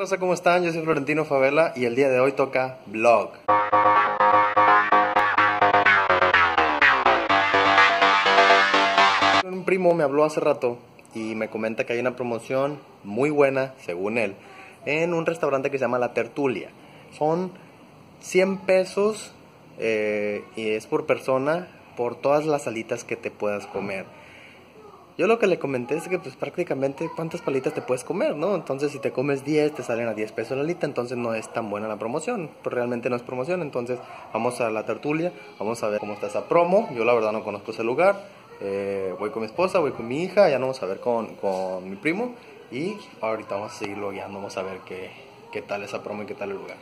Hola, ¿cómo están? Yo soy Florentino Favela y el día de hoy toca vlog. Un primo me habló hace rato y me comenta que hay una promoción muy buena, según él, en un restaurante que se llama La Tertulia. Son 100 pesos eh, y es por persona por todas las salitas que te puedas comer. Yo lo que le comenté es que pues prácticamente cuántas palitas te puedes comer, ¿no? Entonces si te comes 10 te salen a 10 pesos la alita, entonces no es tan buena la promoción, pues realmente no es promoción, entonces vamos a la tertulia, vamos a ver cómo está esa promo, yo la verdad no conozco ese lugar, eh, voy con mi esposa, voy con mi hija, ya no vamos a ver con, con mi primo y ahorita vamos a seguirlo guiando, vamos a ver qué, qué tal esa promo y qué tal el lugar.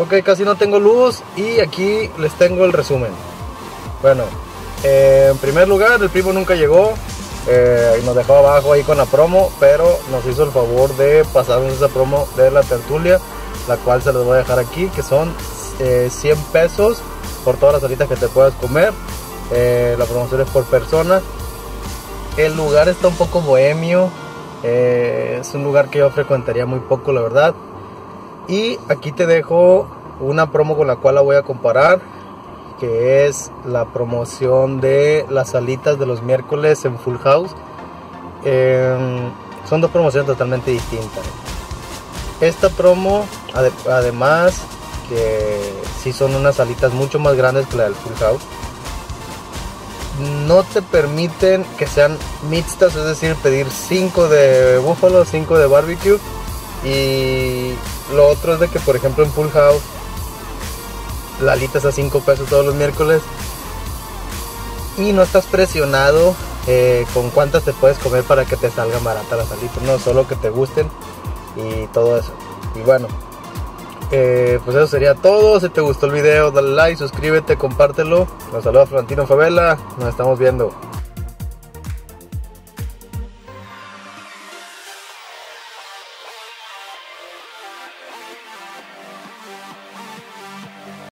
Ok, casi no tengo luz y aquí les tengo el resumen. Bueno, eh, en primer lugar, el primo nunca llegó eh, y nos dejó abajo ahí con la promo, pero nos hizo el favor de pasarnos esa promo de la tertulia, la cual se les voy a dejar aquí, que son 100 eh, pesos por todas las salitas que te puedas comer. la promoción es por persona. El lugar está un poco bohemio, es un lugar que yo frecuentaría muy poco, la verdad. Y aquí te dejo una promo con la cual la voy a comparar, que es la promoción de las salitas de los miércoles en Full House. Son dos promociones totalmente distintas. Esta promo, además, que sí son unas salitas mucho más grandes que la del Full House, no te permiten que sean mixtas, es decir, pedir 5 de búfalo, 5 de barbecue y lo otro es de que, por ejemplo, en Full House, la alita a 5 pesos todos los miércoles. Y no estás presionado eh, con cuántas te puedes comer para que te salgan baratas las alitas. No, solo que te gusten y todo eso. Y bueno, eh, pues eso sería todo. Si te gustó el video, dale like, suscríbete, compártelo. Nos saluda Florentino Favela. Nos estamos viendo.